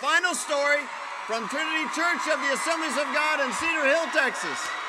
Final story from Trinity Church of the Assemblies of God in Cedar Hill, Texas.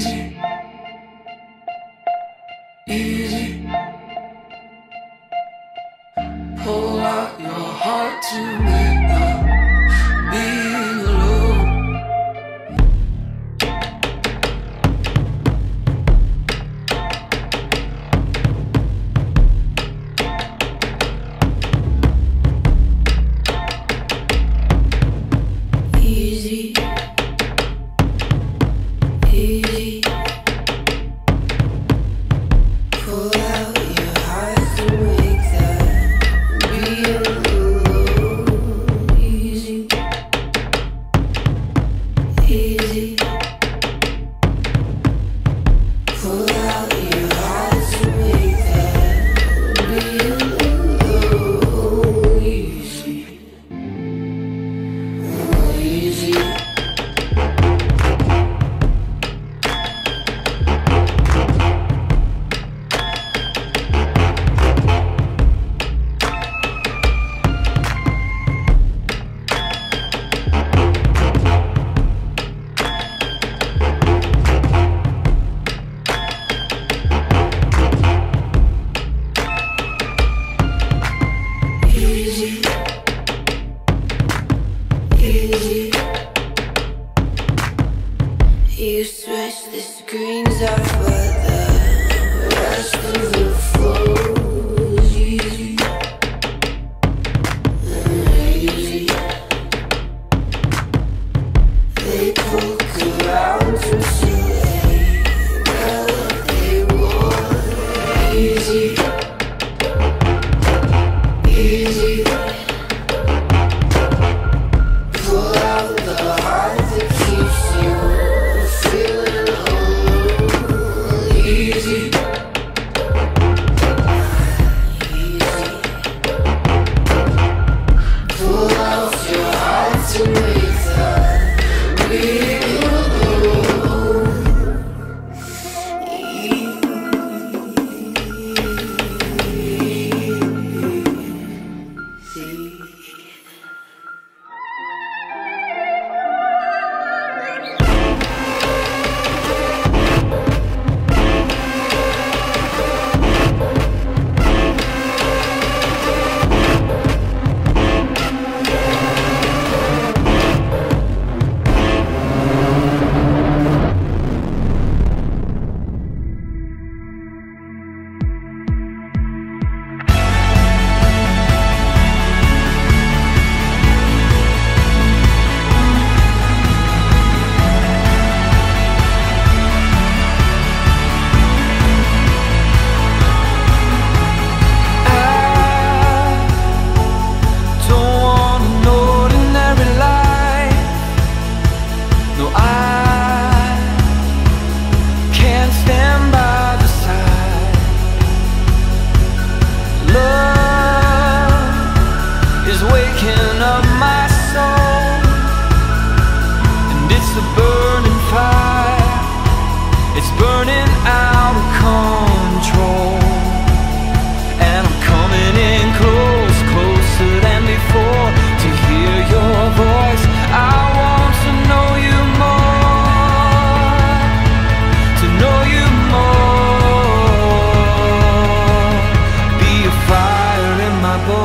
Easy, easy. Pull out your heart to make Pull You switch the screens off, but the rest of the flows easy. They around to they. Easy, easy.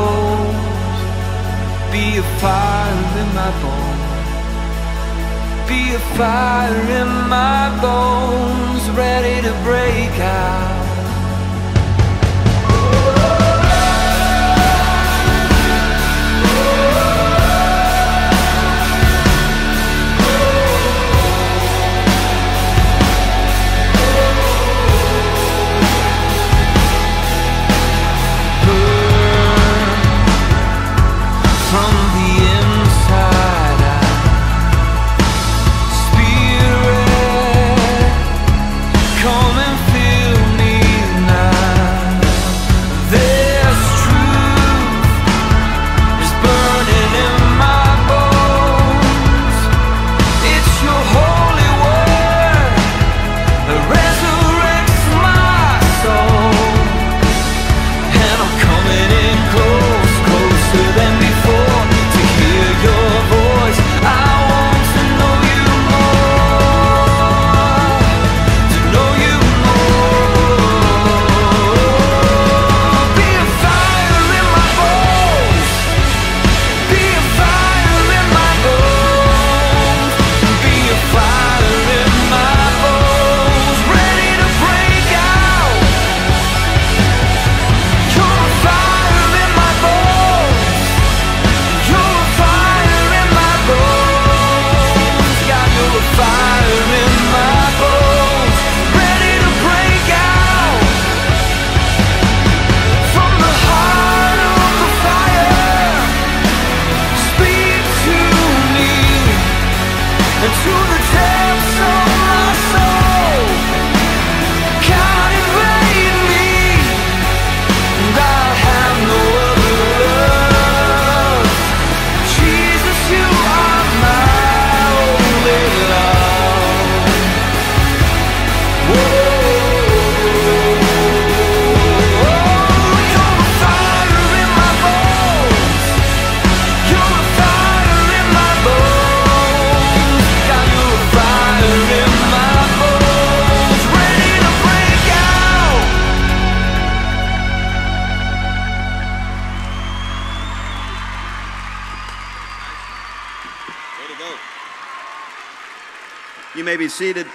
Bones, be a fire in my bones, be a fire in my bones, ready to break out. You may be seated.